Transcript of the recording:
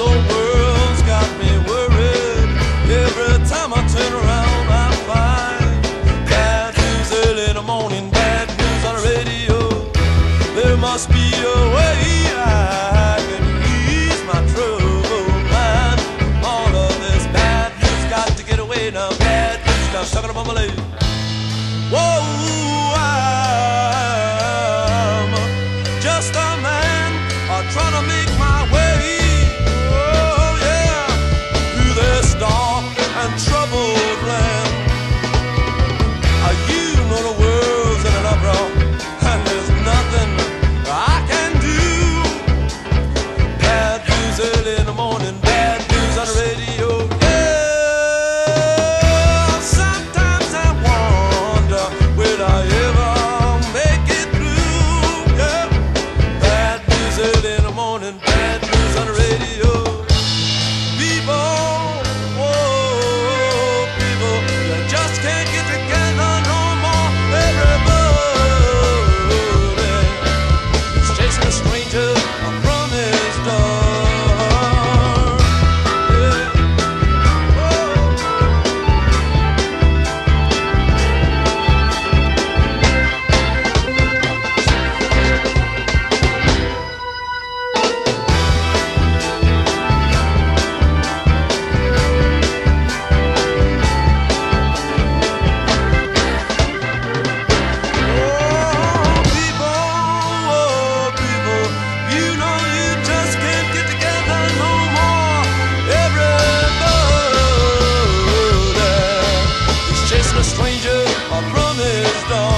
old world's got me worried. Every time I turn around, I find bad news early in the morning, bad news on the radio. There must be a on the radio. Everybody